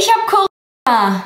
Ich hab Corona.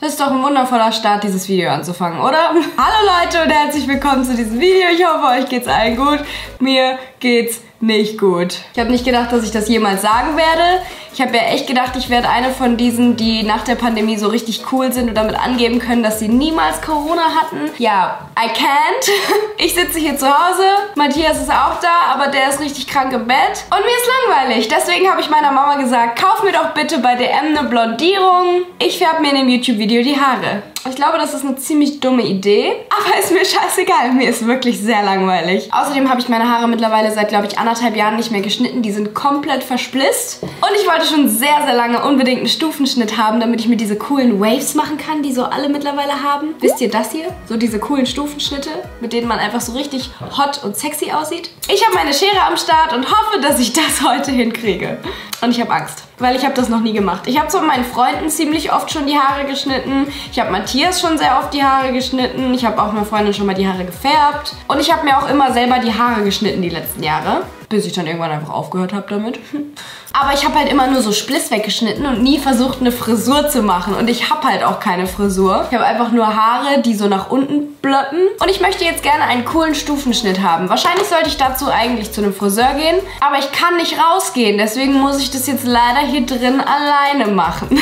Das ist doch ein wundervoller Start, dieses Video anzufangen, oder? Hallo Leute und herzlich willkommen zu diesem Video. Ich hoffe, euch geht's allen gut. Mir geht's nicht gut. Ich habe nicht gedacht, dass ich das jemals sagen werde. Ich habe ja echt gedacht, ich werde eine von diesen, die nach der Pandemie so richtig cool sind und damit angeben können, dass sie niemals Corona hatten. Ja, I can't. Ich sitze hier zu Hause. Matthias ist auch da, aber der ist richtig krank im Bett. Und mir ist langweilig. Deswegen habe ich meiner Mama gesagt, kauf mir doch bitte bei DM eine Blondierung. Ich färbe mir in dem YouTube-Video die Haare. Ich glaube, das ist eine ziemlich dumme Idee, aber ist mir scheißegal. Mir ist wirklich sehr langweilig. Außerdem habe ich meine Haare mittlerweile seit, glaube ich, anderthalb Jahren nicht mehr geschnitten. Die sind komplett versplitzt. Und ich wollte schon sehr, sehr lange unbedingt einen Stufenschnitt haben, damit ich mir diese coolen Waves machen kann, die so alle mittlerweile haben. Wisst ihr das hier? So diese coolen Stufenschnitte, mit denen man einfach so richtig hot und sexy aussieht. Ich habe meine Schere am Start und hoffe, dass ich das heute hinkriege. Und ich habe Angst weil ich habe das noch nie gemacht. Ich habe zwar meinen Freunden ziemlich oft schon die Haare geschnitten. Ich habe schon sehr oft die Haare geschnitten. Ich habe auch meiner Freundin schon mal die Haare gefärbt. Und ich habe mir auch immer selber die Haare geschnitten die letzten Jahre. Bis ich dann irgendwann einfach aufgehört habe damit. Aber ich habe halt immer nur so Spliss weggeschnitten und nie versucht, eine Frisur zu machen. Und ich habe halt auch keine Frisur. Ich habe einfach nur Haare, die so nach unten blöppen. Und ich möchte jetzt gerne einen coolen Stufenschnitt haben. Wahrscheinlich sollte ich dazu eigentlich zu einem Friseur gehen. Aber ich kann nicht rausgehen. Deswegen muss ich das jetzt leider hier drin alleine machen.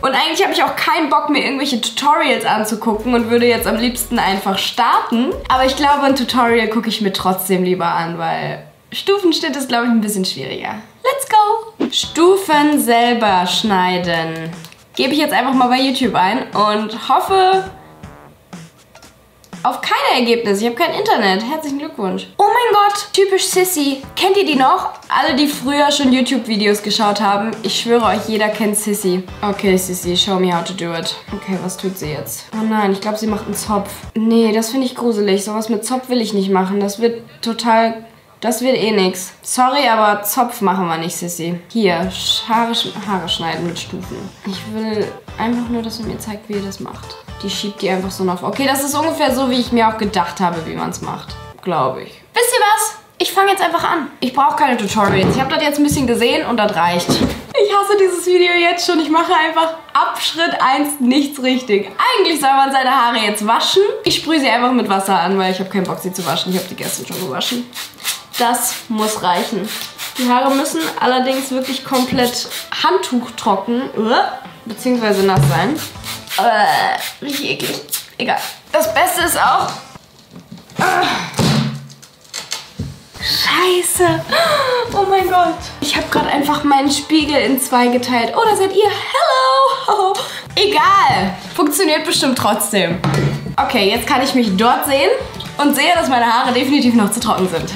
Und eigentlich habe ich auch keinen Bock, mir irgendwelche Tutorials anzugucken und würde jetzt am liebsten einfach starten. Aber ich glaube, ein Tutorial gucke ich mir trotzdem lieber an, weil Stufenschnitt ist, glaube ich, ein bisschen schwieriger. Let's go! Stufen selber schneiden. Gebe ich jetzt einfach mal bei YouTube ein und hoffe auf keine Ergebnisse. Ich habe kein Internet. Herzlichen Glückwunsch. Oh mein Gott, typisch Sissy. Kennt ihr die noch? Alle, die früher schon YouTube-Videos geschaut haben. Ich schwöre euch, jeder kennt Sissy. Okay, Sissy, show me how to do it. Okay, was tut sie jetzt? Oh nein, ich glaube, sie macht einen Zopf. Nee, das finde ich gruselig. Sowas mit Zopf will ich nicht machen. Das wird total das wird eh nix. Sorry, aber Zopf machen wir nicht, Sissy. Hier, Haare, Haare schneiden mit Stufen. Ich will einfach nur, dass er mir zeigt, wie ihr das macht. Die schiebt die einfach so noch. Okay, das ist ungefähr so, wie ich mir auch gedacht habe, wie man es macht. Glaube ich. Wisst ihr was? Ich fange jetzt einfach an. Ich brauche keine Tutorials. Ich habe das jetzt ein bisschen gesehen und das reicht. Ich hasse dieses Video jetzt schon. Ich mache einfach ab Schritt 1 nichts richtig. Eigentlich soll man seine Haare jetzt waschen. Ich sprühe sie einfach mit Wasser an, weil ich habe keinen Bock, sie zu waschen. Ich habe die gestern schon gewaschen. Das muss reichen. Die Haare müssen allerdings wirklich komplett handtuchtrocken, beziehungsweise nass sein. Äh, richtig eklig. Egal. Das Beste ist auch... Scheiße. Oh mein Gott. Ich habe gerade einfach meinen Spiegel in zwei geteilt. Oh, da seid ihr. Hello. Egal. Funktioniert bestimmt trotzdem. Okay, jetzt kann ich mich dort sehen und sehe, dass meine Haare definitiv noch zu trocken sind.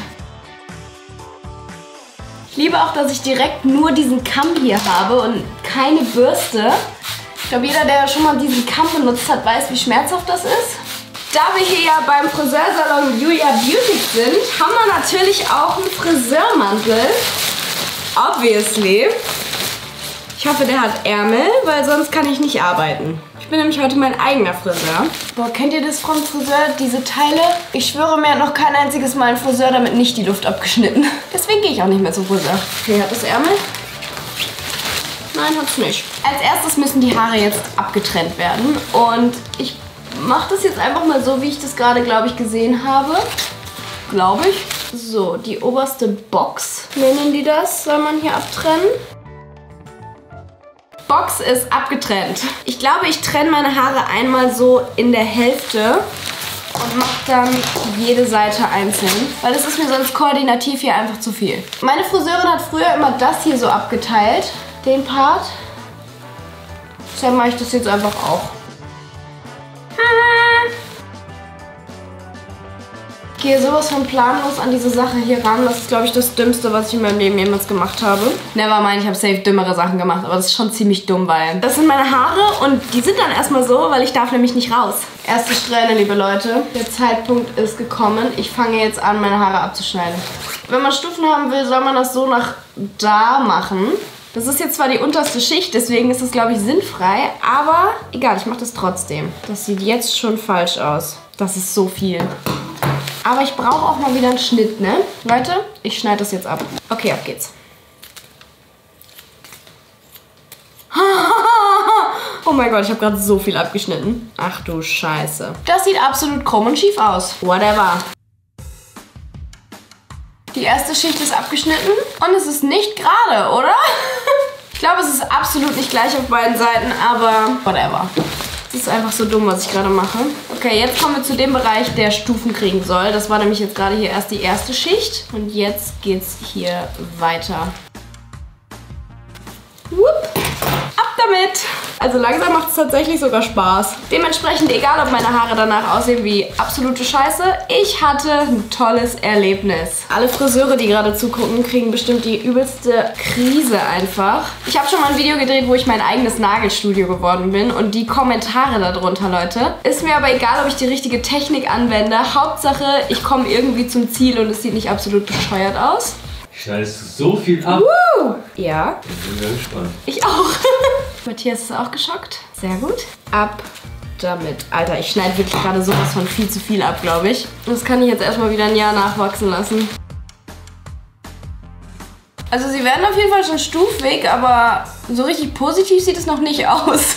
Ich liebe auch, dass ich direkt nur diesen Kamm hier habe und keine Bürste. Ich glaube, jeder, der schon mal diesen Kamm benutzt hat, weiß, wie schmerzhaft das ist. Da wir hier ja beim Friseursalon Julia Beauty sind, haben wir natürlich auch einen Friseurmantel. Obviously. Ich hoffe, der hat Ärmel, weil sonst kann ich nicht arbeiten bin nämlich heute mein eigener Friseur. Boah, kennt ihr das vom Friseur, diese Teile? Ich schwöre, mir hat noch kein einziges Mal ein Friseur damit nicht die Luft abgeschnitten. Deswegen gehe ich auch nicht mehr zum Friseur. Okay, hat das Ärmel? Nein, hat's nicht. Als erstes müssen die Haare jetzt abgetrennt werden. Und ich mache das jetzt einfach mal so, wie ich das gerade, glaube ich, gesehen habe. Glaube ich. So, die oberste Box, nennen die das, soll man hier abtrennen. Box ist abgetrennt. Ich glaube, ich trenne meine Haare einmal so in der Hälfte und mache dann jede Seite einzeln, weil das ist mir sonst koordinativ hier einfach zu viel. Meine Friseurin hat früher immer das hier so abgeteilt, den Part. Deshalb mache ich das jetzt einfach auch. Gehe sowas von planlos an diese Sache hier ran. Das ist, glaube ich, das Dümmste, was ich in meinem Leben jemals gemacht habe. Nevermind, ich habe safe dümmere Sachen gemacht, aber das ist schon ziemlich dumm, weil das sind meine Haare und die sind dann erstmal so, weil ich darf nämlich nicht raus. Erste Strähne, liebe Leute. Der Zeitpunkt ist gekommen. Ich fange jetzt an, meine Haare abzuschneiden. Wenn man Stufen haben will, soll man das so nach da machen. Das ist jetzt zwar die unterste Schicht, deswegen ist es, glaube ich, sinnfrei. Aber egal, ich mache das trotzdem. Das sieht jetzt schon falsch aus. Das ist so viel. Aber ich brauche auch mal wieder einen Schnitt, ne? Leute, ich schneide das jetzt ab. Okay, ab geht's. Oh mein Gott, ich habe gerade so viel abgeschnitten. Ach du Scheiße. Das sieht absolut krumm und schief aus. Whatever. Die erste Schicht ist abgeschnitten und es ist nicht gerade, oder? ich glaube, es ist absolut nicht gleich auf beiden Seiten, aber whatever. Das ist einfach so dumm, was ich gerade mache. Okay, jetzt kommen wir zu dem Bereich, der Stufen kriegen soll. Das war nämlich jetzt gerade hier erst die erste Schicht. Und jetzt geht's hier weiter. Whoop. Damit! Also langsam macht es tatsächlich sogar Spaß. Dementsprechend, egal ob meine Haare danach aussehen wie absolute Scheiße, ich hatte ein tolles Erlebnis. Alle Friseure, die gerade zugucken, kriegen bestimmt die übelste Krise einfach. Ich habe schon mal ein Video gedreht, wo ich mein eigenes Nagelstudio geworden bin und die Kommentare darunter, Leute. Ist mir aber egal, ob ich die richtige Technik anwende. Hauptsache, ich komme irgendwie zum Ziel und es sieht nicht absolut bescheuert aus. Schneidest du so viel ab? Woo! Ja. Ich bin sehr gespannt. Ich auch. Matthias ist auch geschockt. Sehr gut. Ab damit. Alter, ich schneide wirklich gerade sowas von viel zu viel ab, glaube ich. Das kann ich jetzt erstmal wieder ein Jahr nachwachsen lassen. Also sie werden auf jeden Fall schon stufig, aber so richtig positiv sieht es noch nicht aus.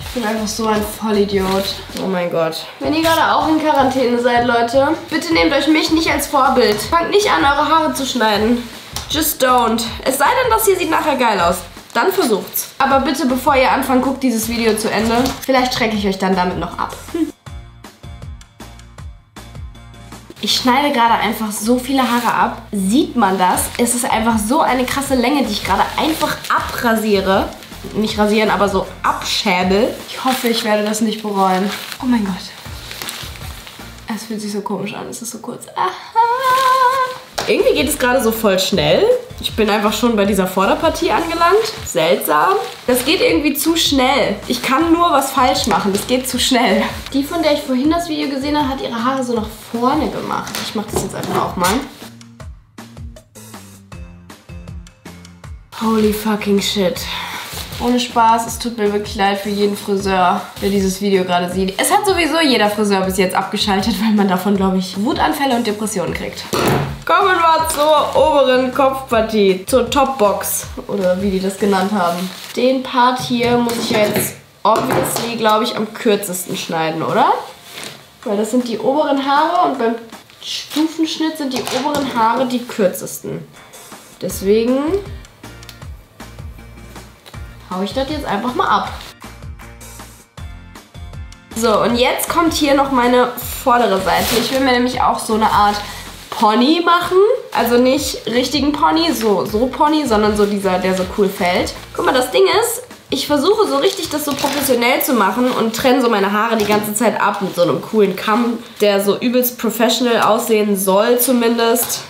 Ich bin einfach so ein Vollidiot. Oh mein Gott. Wenn ihr gerade auch in Quarantäne seid, Leute, bitte nehmt euch mich nicht als Vorbild. Fangt nicht an, eure Haare zu schneiden. Just don't. Es sei denn, das hier sieht nachher geil aus. Dann versucht's. Aber bitte, bevor ihr anfangt, guckt dieses Video zu Ende. Vielleicht schrecke ich euch dann damit noch ab. Hm. Ich schneide gerade einfach so viele Haare ab. Sieht man das? Es ist einfach so eine krasse Länge, die ich gerade einfach abrasiere nicht rasieren, aber so abschäbel. Ich hoffe, ich werde das nicht bereuen. Oh mein Gott. Es fühlt sich so komisch an. Es ist so kurz. Aha. Irgendwie geht es gerade so voll schnell. Ich bin einfach schon bei dieser Vorderpartie angelangt. Seltsam. Das geht irgendwie zu schnell. Ich kann nur was falsch machen. Das geht zu schnell. Die, von der ich vorhin das Video gesehen habe, hat ihre Haare so nach vorne gemacht. Ich mache das jetzt einfach auch mal. Holy fucking shit. Ohne Spaß, es tut mir wirklich leid für jeden Friseur, der dieses Video gerade sieht. Es hat sowieso jeder Friseur bis jetzt abgeschaltet, weil man davon, glaube ich, Wutanfälle und Depressionen kriegt. Kommen wir zur oberen Kopfpartie, zur Topbox oder wie die das genannt haben. Den Part hier muss ich jetzt obviously, glaube ich, am kürzesten schneiden, oder? Weil das sind die oberen Haare und beim Stufenschnitt sind die oberen Haare die kürzesten. Deswegen hau ich das jetzt einfach mal ab. So, und jetzt kommt hier noch meine vordere Seite. Ich will mir nämlich auch so eine Art Pony machen. Also nicht richtigen Pony, so, so Pony, sondern so dieser, der so cool fällt. Guck mal, das Ding ist, ich versuche so richtig das so professionell zu machen und trenne so meine Haare die ganze Zeit ab mit so einem coolen Kamm, der so übelst professional aussehen soll zumindest.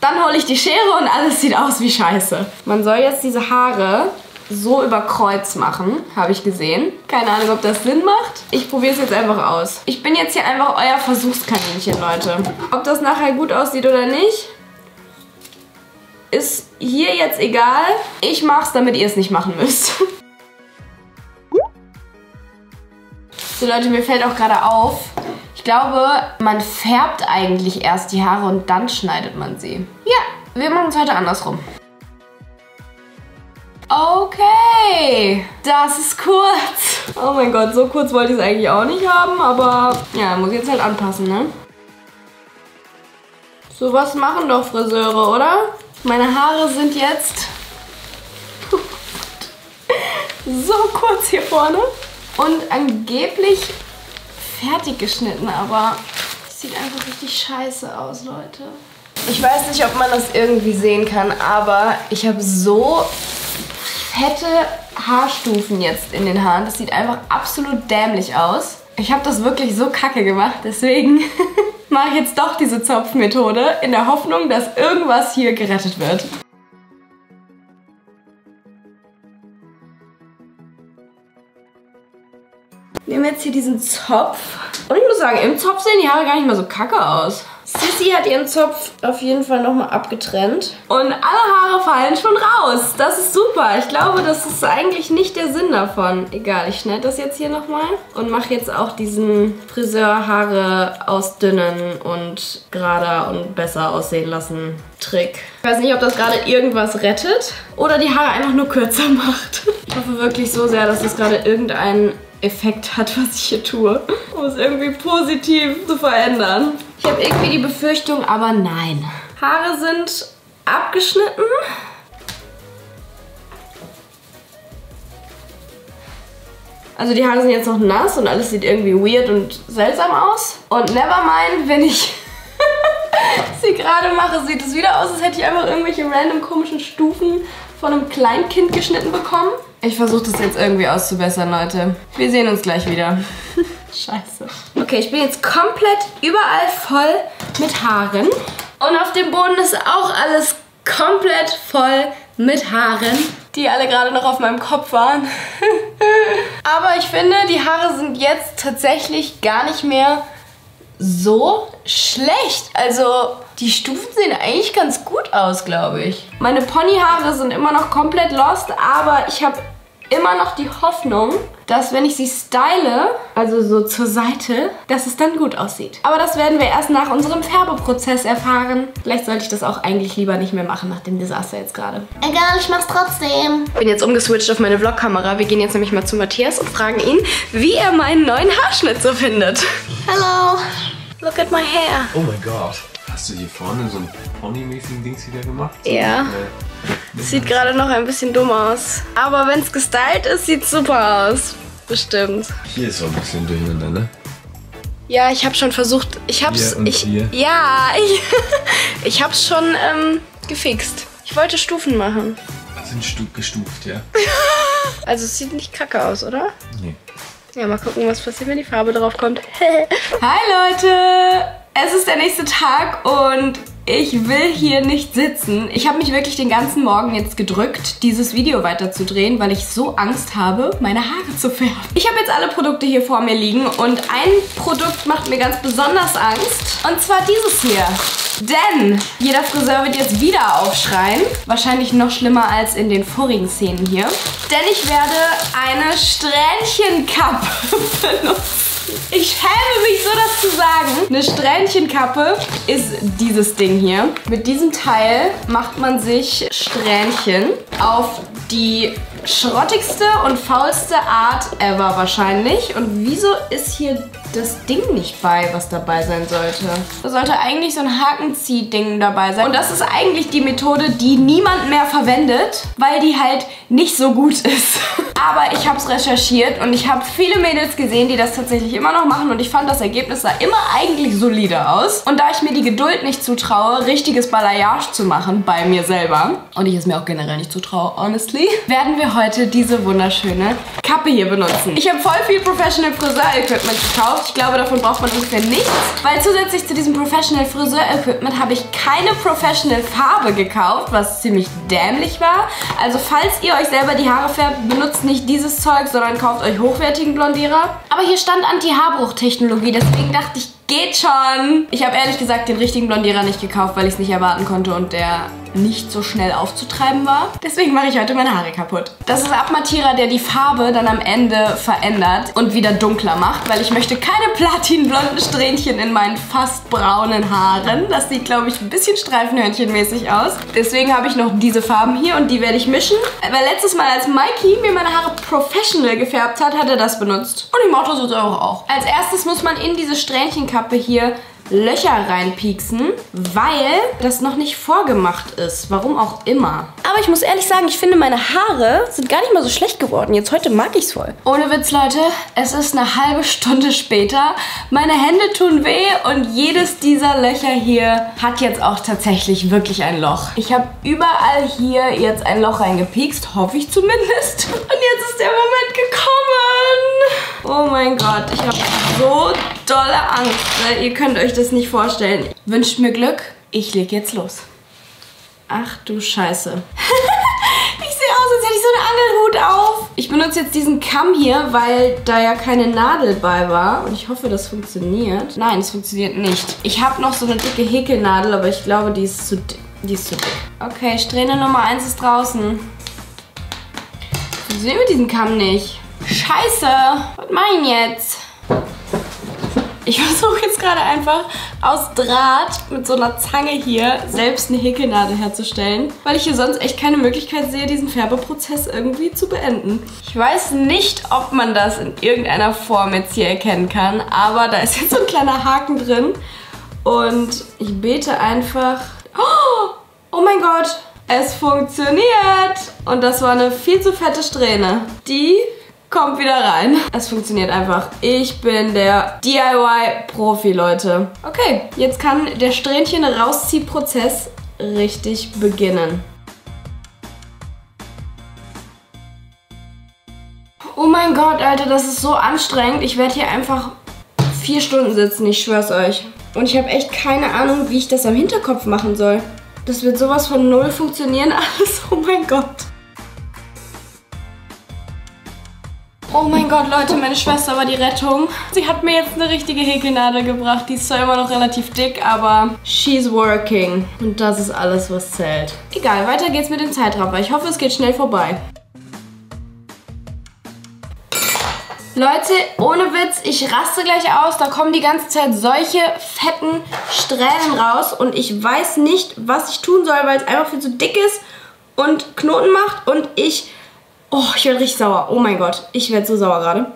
Dann hole ich die Schere und alles sieht aus wie Scheiße. Man soll jetzt diese Haare so über Kreuz machen, habe ich gesehen. Keine Ahnung, ob das Sinn macht. Ich probiere es jetzt einfach aus. Ich bin jetzt hier einfach euer Versuchskaninchen, Leute. Ob das nachher gut aussieht oder nicht, ist hier jetzt egal. Ich mache es, damit ihr es nicht machen müsst. So Leute, mir fällt auch gerade auf, ich glaube, man färbt eigentlich erst die Haare und dann schneidet man sie. Ja, wir machen es heute andersrum. Okay, das ist kurz. Oh mein Gott, so kurz wollte ich es eigentlich auch nicht haben, aber ja, muss ich jetzt halt anpassen, ne? So was machen doch Friseure, oder? Meine Haare sind jetzt so kurz hier vorne und angeblich fertig geschnitten, aber sieht einfach richtig scheiße aus, Leute. Ich weiß nicht, ob man das irgendwie sehen kann, aber ich habe so fette Haarstufen jetzt in den Haaren. Das sieht einfach absolut dämlich aus. Ich habe das wirklich so kacke gemacht, deswegen mache ich jetzt doch diese Zopfmethode in der Hoffnung, dass irgendwas hier gerettet wird. Nehmen wir jetzt hier diesen Zopf. Und ich muss sagen, im Zopf sehen die Haare gar nicht mehr so kacke aus. Sissy hat ihren Zopf auf jeden Fall nochmal abgetrennt. Und alle Haare fallen schon raus. Das ist super. Ich glaube, das ist eigentlich nicht der Sinn davon. Egal, ich schneide das jetzt hier nochmal und mache jetzt auch diesen Friseur-Haare ausdünnen und gerader und besser aussehen lassen Trick. Ich weiß nicht, ob das gerade irgendwas rettet oder die Haare einfach nur kürzer macht. Ich hoffe wirklich so sehr, dass das gerade irgendeinen Effekt hat, was ich hier tue, um es irgendwie positiv zu verändern. Ich habe irgendwie die Befürchtung, aber nein. Haare sind abgeschnitten. Also die Haare sind jetzt noch nass und alles sieht irgendwie weird und seltsam aus. Und never mind, wenn ich sie gerade mache, sieht es wieder aus, als hätte ich einfach irgendwelche random komischen Stufen von einem Kleinkind geschnitten bekommen. Ich versuche das jetzt irgendwie auszubessern, Leute. Wir sehen uns gleich wieder. Scheiße. Okay, ich bin jetzt komplett überall voll mit Haaren. Und auf dem Boden ist auch alles komplett voll mit Haaren, die alle gerade noch auf meinem Kopf waren. Aber ich finde, die Haare sind jetzt tatsächlich gar nicht mehr so schlecht. Also die Stufen sehen eigentlich ganz gut aus, glaube ich. Meine Ponyhaare sind immer noch komplett lost, aber ich habe immer noch die Hoffnung, dass wenn ich sie style, also so zur Seite, dass es dann gut aussieht. Aber das werden wir erst nach unserem Färbeprozess erfahren. Vielleicht sollte ich das auch eigentlich lieber nicht mehr machen nach dem Desaster jetzt gerade. Egal, ich mach's trotzdem. Bin jetzt umgeswitcht auf meine Vlogkamera. Wir gehen jetzt nämlich mal zu Matthias und fragen ihn, wie er meinen neuen Haarschnitt so findet. Hallo. Look at my hair. Oh mein Gott. Hast du hier vorne so ein Pony-mäßigen Dings wieder gemacht? Ja. Sieht gerade noch ein bisschen dumm aus. Aber wenn es gestylt ist, sieht super aus. Bestimmt. Hier ist so ein bisschen durcheinander, ne? Ja, ich habe schon versucht. Ich hab's. Hier und ich, hier. Ja, ich, ich hab's schon ähm, gefixt. Ich wollte Stufen machen. Sind stu gestuft, ja? Also es sieht nicht kacke aus, oder? Nee. Ja, mal gucken, was passiert, wenn die Farbe drauf kommt. Hi Leute! Es ist der nächste Tag und ich will hier nicht sitzen. Ich habe mich wirklich den ganzen Morgen jetzt gedrückt, dieses Video weiterzudrehen, weil ich so Angst habe, meine Haare zu färben. Ich habe jetzt alle Produkte hier vor mir liegen und ein Produkt macht mir ganz besonders Angst. Und zwar dieses hier. Denn jeder Friseur wird jetzt wieder aufschreien. Wahrscheinlich noch schlimmer als in den vorigen Szenen hier. Denn ich werde eine Strähnchenkappe benutzen. Ich schäme mich so, das zu sagen. Eine Strähnchenkappe ist dieses Ding hier. Mit diesem Teil macht man sich Strähnchen auf die schrottigste und faulste Art ever wahrscheinlich. Und wieso ist hier das Ding nicht bei, was dabei sein sollte? Da sollte eigentlich so ein Hakenzieh-Ding dabei sein. Und das ist eigentlich die Methode, die niemand mehr verwendet, weil die halt nicht so gut ist. Aber ich habe es recherchiert und ich habe viele Mädels gesehen, die das tatsächlich immer noch machen und ich fand das Ergebnis sah immer eigentlich solide aus. Und da ich mir die Geduld nicht zutraue, richtiges Balayage zu machen bei mir selber und ich es mir auch generell nicht zutraue, honestly, werden wir heute diese wunderschöne Kappe hier benutzen. Ich habe voll viel Professional Friseur-Equipment gekauft. Ich glaube, davon braucht man ungefähr nichts, weil zusätzlich zu diesem Professional Friseur-Equipment habe ich keine Professional Farbe gekauft, was ziemlich dämlich war. Also falls ihr euch selber die Haare färbt, benutzt nicht dieses Zeug, sondern kauft euch hochwertigen Blondierer. Aber hier stand Anti-Haarbruch-Technologie, deswegen dachte ich, geht schon. Ich habe ehrlich gesagt den richtigen Blondierer nicht gekauft, weil ich es nicht erwarten konnte und der nicht so schnell aufzutreiben war. Deswegen mache ich heute meine Haare kaputt. Das ist Abmattierer, der die Farbe dann am Ende verändert und wieder dunkler macht, weil ich möchte keine platinblonden Strähnchen in meinen fast braunen Haaren. Das sieht, glaube ich, ein bisschen streifenhörnchenmäßig aus. Deswegen habe ich noch diese Farben hier und die werde ich mischen. Weil letztes Mal, als Mikey mir meine Haare professional gefärbt hat, hat er das benutzt. Und ich mache das jetzt auch. Als erstes muss man in diese Strähnchenkappe hier Löcher reinpieksen, weil das noch nicht vorgemacht ist. Warum auch immer. Aber ich muss ehrlich sagen, ich finde meine Haare sind gar nicht mal so schlecht geworden. Jetzt heute mag ich es voll. Ohne Witz, Leute, es ist eine halbe Stunde später. Meine Hände tun weh und jedes dieser Löcher hier hat jetzt auch tatsächlich wirklich ein Loch. Ich habe überall hier jetzt ein Loch reingepiekst, hoffe ich zumindest. Und jetzt ist der Moment gekommen. Oh mein Gott, ich habe so dolle Angst. Ihr könnt euch das nicht vorstellen. Wünscht mir Glück. Ich leg jetzt los. Ach du Scheiße. ich sehe aus, jetzt hätte ich so einen Angelhut auf. Ich benutze jetzt diesen Kamm hier, weil da ja keine Nadel bei war. Und ich hoffe, das funktioniert. Nein, es funktioniert nicht. Ich habe noch so eine dicke Häkelnadel, aber ich glaube, die ist zu, die ist zu dick. Okay, Strähne Nummer 1 ist draußen. Funktioniert mit diesem Kamm nicht. Scheiße. Was denn jetzt? Ich versuche jetzt gerade einfach aus Draht mit so einer Zange hier selbst eine Häkelnadel herzustellen, weil ich hier sonst echt keine Möglichkeit sehe, diesen Färbeprozess irgendwie zu beenden. Ich weiß nicht, ob man das in irgendeiner Form jetzt hier erkennen kann, aber da ist jetzt so ein kleiner Haken drin und ich bete einfach... Oh, oh mein Gott, es funktioniert! Und das war eine viel zu fette Strähne. Die kommt wieder rein. Es funktioniert einfach. Ich bin der DIY-Profi, Leute. Okay, jetzt kann der Strähnchen-Rausziehprozess richtig beginnen. Oh mein Gott, Alter, das ist so anstrengend. Ich werde hier einfach vier Stunden sitzen, ich schwör's euch. Und ich habe echt keine Ahnung, wie ich das am Hinterkopf machen soll. Das wird sowas von null funktionieren alles. Oh mein Gott. Oh mein Gott, Leute, meine Schwester war die Rettung. Sie hat mir jetzt eine richtige Häkelnadel gebracht. Die ist zwar immer noch relativ dick, aber she's working. Und das ist alles, was zählt. Egal, weiter geht's mit dem Zeitraffer. Ich hoffe, es geht schnell vorbei. Leute, ohne Witz, ich raste gleich aus. Da kommen die ganze Zeit solche fetten Strähnen raus. Und ich weiß nicht, was ich tun soll, weil es einfach viel zu dick ist und Knoten macht. Und ich Oh, ich werde richtig sauer. Oh mein Gott, ich werde so sauer gerade.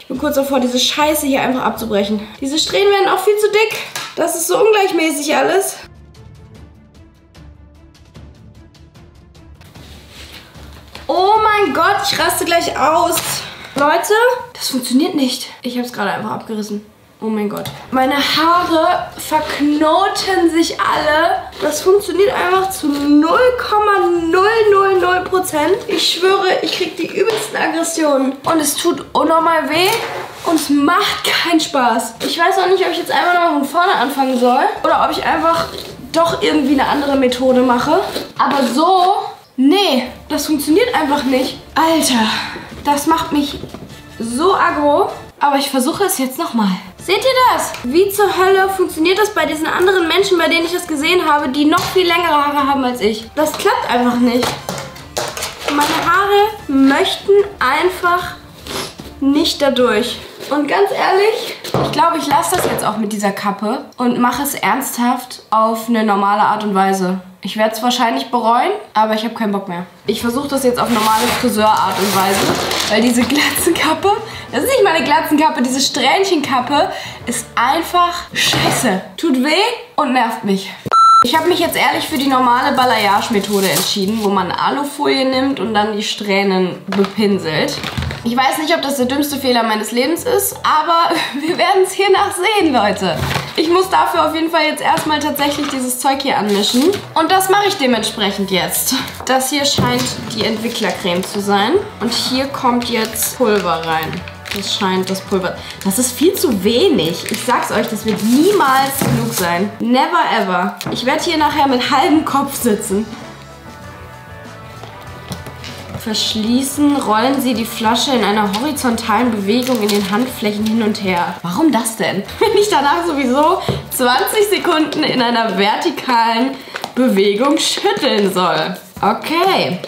Ich bin kurz davor, diese Scheiße hier einfach abzubrechen. Diese Strähnen werden auch viel zu dick. Das ist so ungleichmäßig alles. Oh mein Gott, ich raste gleich aus. Leute, das funktioniert nicht. Ich habe es gerade einfach abgerissen. Oh mein Gott. Meine Haare verknoten sich alle. Das funktioniert einfach zu 0,000 Prozent. Ich schwöre, ich kriege die übelsten Aggressionen. Und es tut unnormal weh. Und es macht keinen Spaß. Ich weiß auch nicht, ob ich jetzt einfach nochmal von vorne anfangen soll. Oder ob ich einfach doch irgendwie eine andere Methode mache. Aber so, nee, das funktioniert einfach nicht. Alter, das macht mich so aggro. Aber ich versuche es jetzt nochmal. Seht ihr das? Wie zur Hölle funktioniert das bei diesen anderen Menschen, bei denen ich das gesehen habe, die noch viel längere Haare haben als ich? Das klappt einfach nicht. Meine Haare möchten einfach nicht dadurch. Und ganz ehrlich, ich glaube, ich lasse das jetzt auch mit dieser Kappe und mache es ernsthaft auf eine normale Art und Weise. Ich werde es wahrscheinlich bereuen, aber ich habe keinen Bock mehr. Ich versuche das jetzt auf normale Friseurart und Weise, weil diese Glatzenkappe, das ist nicht meine Glatzenkappe, diese Strähnchenkappe ist einfach scheiße. Tut weh und nervt mich. Ich habe mich jetzt ehrlich für die normale Balayage-Methode entschieden, wo man Alufolie nimmt und dann die Strähnen bepinselt. Ich weiß nicht, ob das der dümmste Fehler meines Lebens ist, aber wir werden es hiernach sehen, Leute. Ich muss dafür auf jeden Fall jetzt erstmal tatsächlich dieses Zeug hier anmischen. Und das mache ich dementsprechend jetzt. Das hier scheint die Entwicklercreme zu sein. Und hier kommt jetzt Pulver rein. Das scheint das Pulver. Das ist viel zu wenig. Ich sag's euch, das wird niemals genug sein. Never ever. Ich werde hier nachher mit halbem Kopf sitzen verschließen, rollen Sie die Flasche in einer horizontalen Bewegung in den Handflächen hin und her. Warum das denn? Wenn ich danach sowieso 20 Sekunden in einer vertikalen Bewegung schütteln soll. Okay.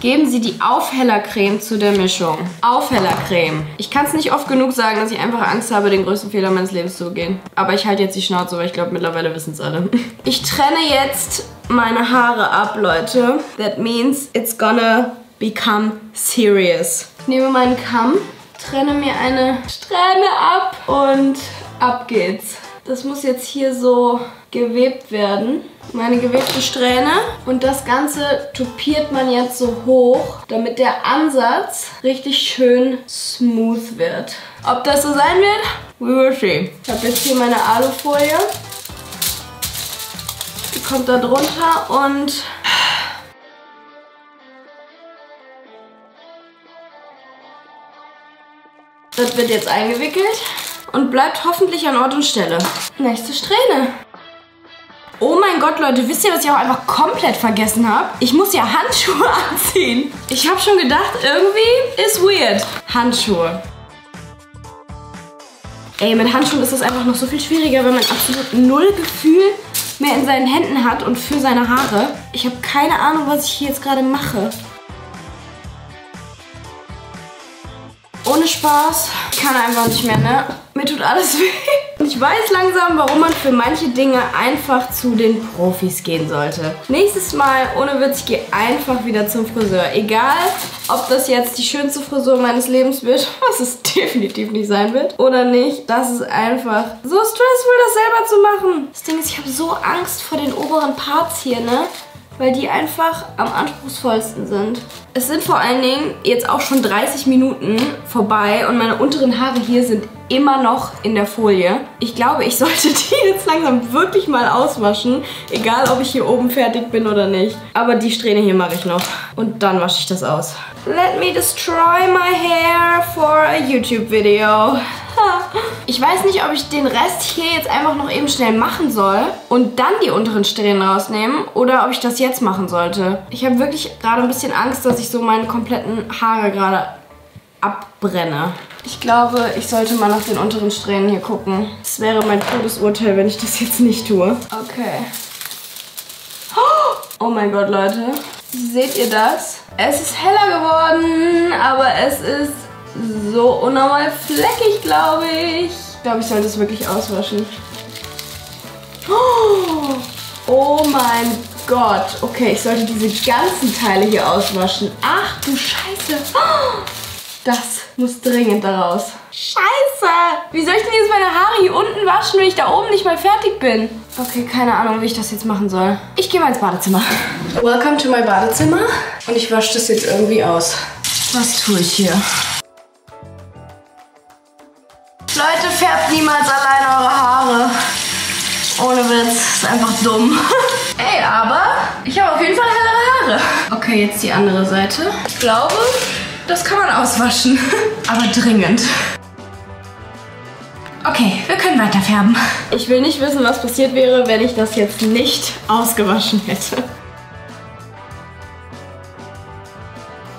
Geben Sie die Aufhellercreme zu der Mischung. Aufhellercreme. Ich kann es nicht oft genug sagen, dass ich einfach Angst habe, den größten Fehler meines Lebens zu begehen. Aber ich halte jetzt die Schnauze, weil ich glaube, mittlerweile wissen es alle. Ich trenne jetzt meine Haare ab, Leute. That means it's gonna become serious. Ich nehme meinen Kamm, trenne mir eine Strähne ab und ab geht's. Das muss jetzt hier so gewebt werden. Meine gewebte Strähne. Und das Ganze tupiert man jetzt so hoch, damit der Ansatz richtig schön smooth wird. Ob das so sein wird? We will see. Ich habe jetzt hier meine Alufolie. Die kommt da drunter und das wird jetzt eingewickelt und bleibt hoffentlich an Ort und Stelle. Nächste Strähne. Oh mein Gott, Leute, wisst ihr, was ich auch einfach komplett vergessen habe? Ich muss ja Handschuhe anziehen. Ich habe schon gedacht, irgendwie ist weird. Handschuhe. Ey, mit Handschuhen ist das einfach noch so viel schwieriger, wenn man absolut null Gefühl mehr in seinen Händen hat und für seine Haare. Ich habe keine Ahnung, was ich hier jetzt gerade mache. Ohne Spaß. Ich kann einfach nicht mehr, ne? Mir tut alles weh. Ich weiß langsam, warum man für manche Dinge einfach zu den Profis gehen sollte. Nächstes Mal, ohne Witz, ich gehe einfach wieder zum Friseur. Egal, ob das jetzt die schönste Frisur meines Lebens wird, was es definitiv nicht sein wird, oder nicht. Das ist einfach so stressful, das selber zu machen. Das Ding ist, ich habe so Angst vor den oberen Parts hier, ne? Weil die einfach am anspruchsvollsten sind. Es sind vor allen Dingen jetzt auch schon 30 Minuten vorbei und meine unteren Haare hier sind immer noch in der Folie. Ich glaube, ich sollte die jetzt langsam wirklich mal auswaschen, egal ob ich hier oben fertig bin oder nicht. Aber die Strähne hier mache ich noch und dann wasche ich das aus. Let me destroy my hair for a YouTube video. Ich weiß nicht, ob ich den Rest hier jetzt einfach noch eben schnell machen soll und dann die unteren Strähnen rausnehmen oder ob ich das jetzt machen sollte. Ich habe wirklich gerade ein bisschen Angst, dass ich so meine kompletten Haare gerade abbrenne. Ich glaube, ich sollte mal nach den unteren Strähnen hier gucken. Das wäre mein Todesurteil, wenn ich das jetzt nicht tue. Okay. Oh mein Gott, Leute. Seht ihr das? Es ist heller geworden, aber es ist so unnormal fleckig, glaube ich. Ich glaube, ich sollte es wirklich auswaschen. Oh mein Gott. Okay, ich sollte diese ganzen Teile hier auswaschen. Ach du Scheiße. Das muss dringend daraus. Scheiße. Wie soll ich denn jetzt meine Haare hier unten waschen, wenn ich da oben nicht mal fertig bin? Okay, keine Ahnung, wie ich das jetzt machen soll. Ich gehe mal ins Badezimmer. Welcome to my Badezimmer. Und ich wasche das jetzt irgendwie aus. Was tue ich hier? Leute, färbt niemals alleine eure Haare. Ohne Witz, ist einfach dumm. Ey, aber ich habe auf jeden Fall hellere Haare. Okay, jetzt die andere Seite. Ich glaube, das kann man auswaschen. aber dringend. Okay, wir können weiter färben. Ich will nicht wissen, was passiert wäre, wenn ich das jetzt nicht ausgewaschen hätte.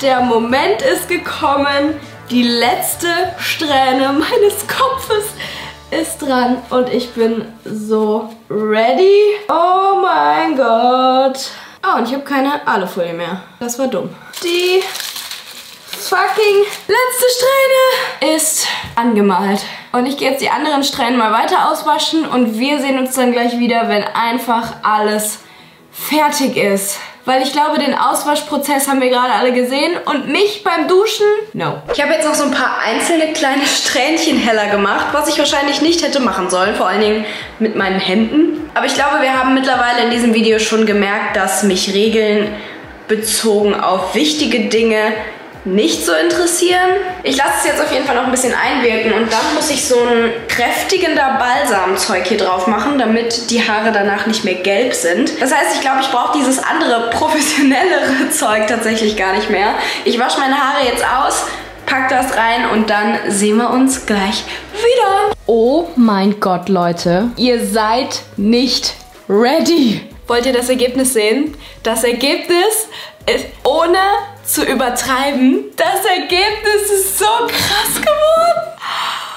Der Moment ist gekommen, die letzte Strähne meines Kopfes ist dran und ich bin so ready. Oh mein Gott. Oh, und ich habe keine Alufolie mehr. Das war dumm. Die fucking letzte Strähne ist angemalt. Und ich gehe jetzt die anderen Strähnen mal weiter auswaschen und wir sehen uns dann gleich wieder, wenn einfach alles fertig ist. Weil ich glaube, den Auswaschprozess haben wir gerade alle gesehen und mich beim Duschen, no. Ich habe jetzt noch so ein paar einzelne kleine Strähnchen heller gemacht, was ich wahrscheinlich nicht hätte machen sollen, vor allen Dingen mit meinen Händen. Aber ich glaube, wir haben mittlerweile in diesem Video schon gemerkt, dass mich Regeln bezogen auf wichtige Dinge nicht so interessieren. Ich lasse es jetzt auf jeden Fall noch ein bisschen einwirken und dann muss ich so ein kräftigender Balsamzeug hier drauf machen, damit die Haare danach nicht mehr gelb sind. Das heißt, ich glaube, ich brauche dieses andere professionellere Zeug tatsächlich gar nicht mehr. Ich wasche meine Haare jetzt aus, pack das rein und dann sehen wir uns gleich wieder. Oh mein Gott, Leute. Ihr seid nicht ready. Wollt ihr das Ergebnis sehen? Das Ergebnis ohne zu übertreiben. Das Ergebnis ist so krass geworden. Ah!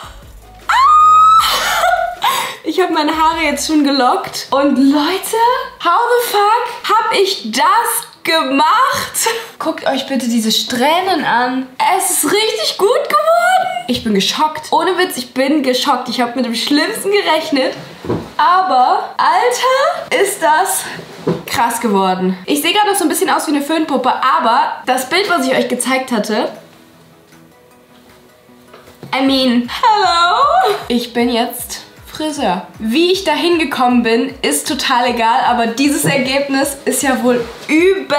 Ich habe meine Haare jetzt schon gelockt. Und Leute, how the fuck habe ich das gemacht? Guckt euch bitte diese Strähnen an. Es ist richtig gut geworden. Ich bin geschockt. Ohne Witz, ich bin geschockt. Ich habe mit dem Schlimmsten gerechnet. Aber, Alter, ist das krass geworden. Ich sehe gerade noch so ein bisschen aus wie eine Föhnpuppe, aber das Bild, was ich euch gezeigt hatte, I mean, hello! Ich bin jetzt Friseur. Wie ich da hingekommen bin, ist total egal, aber dieses Ergebnis ist ja wohl über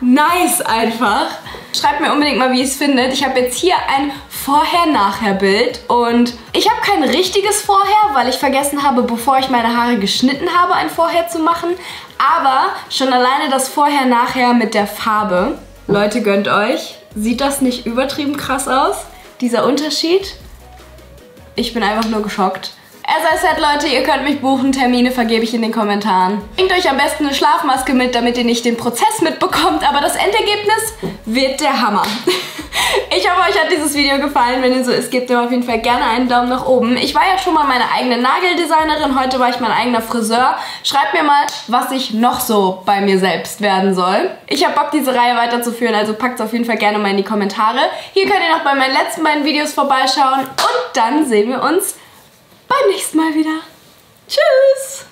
nice einfach. Schreibt mir unbedingt mal, wie ihr es findet. Ich habe jetzt hier ein Vorher-Nachher-Bild und ich habe kein richtiges Vorher, weil ich vergessen habe, bevor ich meine Haare geschnitten habe, ein Vorher zu machen. Aber schon alleine das Vorher-Nachher mit der Farbe. Leute, gönnt euch. Sieht das nicht übertrieben krass aus? Dieser Unterschied? Ich bin einfach nur geschockt. As I said, Leute, ihr könnt mich buchen. Termine vergebe ich in den Kommentaren. Bringt euch am besten eine Schlafmaske mit, damit ihr nicht den Prozess mitbekommt. Aber das Endergebnis wird der Hammer. Ich hoffe, euch hat dieses Video gefallen. Wenn ihr so ist, gebt mir auf jeden Fall gerne einen Daumen nach oben. Ich war ja schon mal meine eigene Nageldesignerin. Heute war ich mein eigener Friseur. Schreibt mir mal, was ich noch so bei mir selbst werden soll. Ich habe Bock, diese Reihe weiterzuführen, also packt es auf jeden Fall gerne mal in die Kommentare. Hier könnt ihr noch bei meinen letzten beiden Videos vorbeischauen. Und dann sehen wir uns beim nächsten Mal wieder. Tschüss!